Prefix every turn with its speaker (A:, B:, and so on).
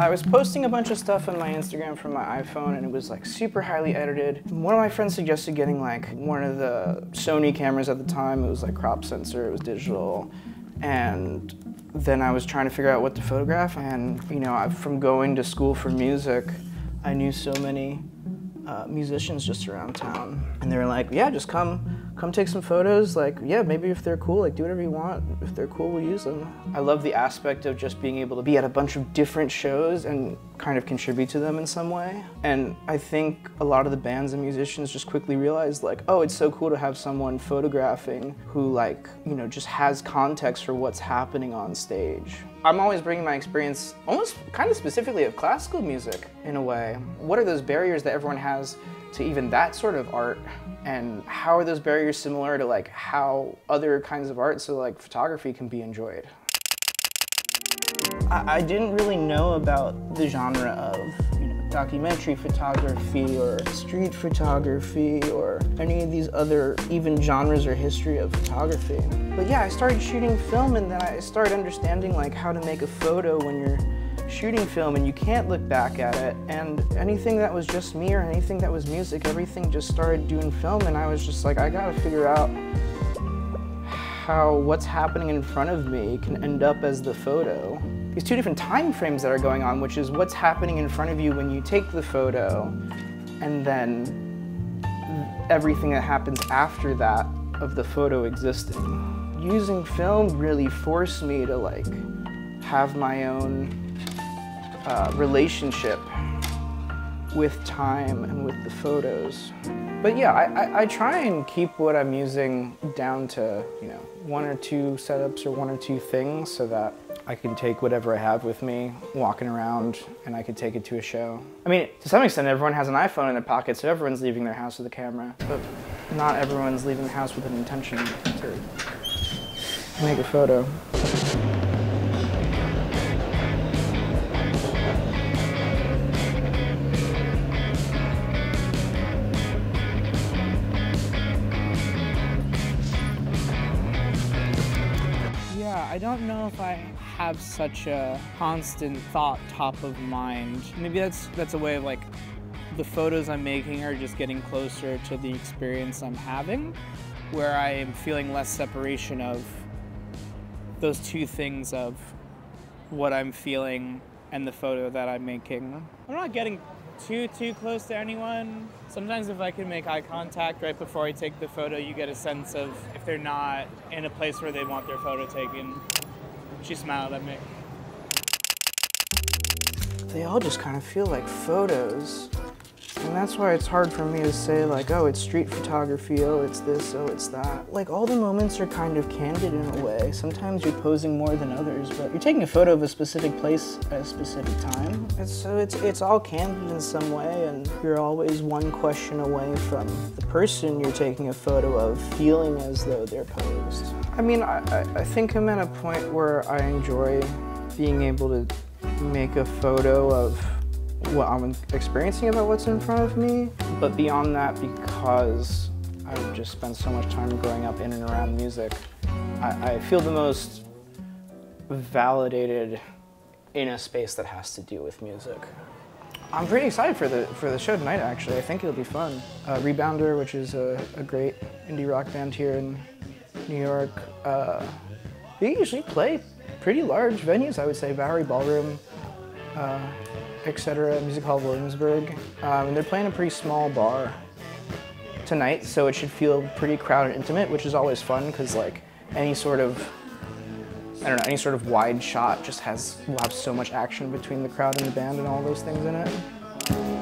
A: I was posting a bunch of stuff on my Instagram from my iPhone and it was like super highly edited. One of my friends suggested getting like one of the Sony cameras at the time. It was like crop sensor, it was digital. And then I was trying to figure out what to photograph and you know, from going to school for music, I knew so many uh, musicians just around town. And they were like, yeah, just come, come take some photos. Like, yeah, maybe if they're cool, like do whatever you want. If they're cool, we'll use them. I love the aspect of just being able to be at a bunch of different shows and kind of contribute to them in some way. And I think a lot of the bands and musicians just quickly realized like, oh, it's so cool to have someone photographing who like, you know, just has context for what's happening on stage. I'm always bringing my experience almost kind of specifically of classical music in a way. What are those barriers that everyone has to even that sort of art? And how are those barriers similar to like how other kinds of art, so like photography can be enjoyed? I, I didn't really know about the genre of you know, documentary photography or street photography or any of these other even genres or history of photography. But yeah, I started shooting film and then I started understanding like how to make a photo when you're shooting film and you can't look back at it and anything that was just me or anything that was music, everything just started doing film and I was just like, I gotta figure out how what's happening in front of me can end up as the photo. These two different time frames that are going on, which is what's happening in front of you when you take the photo, and then everything that happens after that of the photo existing. Using film really forced me to like have my own uh, relationship with time and with the photos. But yeah, I, I, I try and keep what I'm using down to, you know, one or two setups or one or two things so that I can take whatever I have with me walking around and I could take it to a show. I mean, to some extent, everyone has an iPhone in their pocket, so everyone's leaving their house with a camera. But not everyone's leaving the house with an intention to make a photo. I don't know if I have such a constant thought top of mind. Maybe that's that's a way of like the photos I'm making are just getting closer to the experience I'm having, where I am feeling less separation of those two things of what I'm feeling and the photo that I'm making. I'm not getting too too close to anyone. Sometimes if I can make eye contact right before I take the photo, you get a sense of if they're not in a place where they want their photo taken. She smiled at me. They all just kind of feel like photos. And that's why it's hard for me to say like, oh, it's street photography, oh, it's this, oh, it's that. Like all the moments are kind of candid in a way. Sometimes you're posing more than others, but you're taking a photo of a specific place at a specific time. It's, so it's, it's all candid in some way and you're always one question away from the person you're taking a photo of feeling as though they're posed. I mean, I, I think I'm at a point where I enjoy being able to make a photo of what I'm experiencing about what's in front of me. But beyond that, because I've just spent so much time growing up in and around music, I, I feel the most validated in a space that has to do with music. I'm pretty excited for the for the show tonight. Actually, I think it'll be fun. Uh, Rebounder, which is a, a great indie rock band here in New York, uh, they usually play pretty large venues. I would say Bowery Ballroom, uh, etc. Music Hall Williamsburg, um, they're playing a pretty small bar tonight, so it should feel pretty crowded intimate, which is always fun because like any sort of I don't know, any sort of wide shot just has will have so much action between the crowd and the band and all those things in it.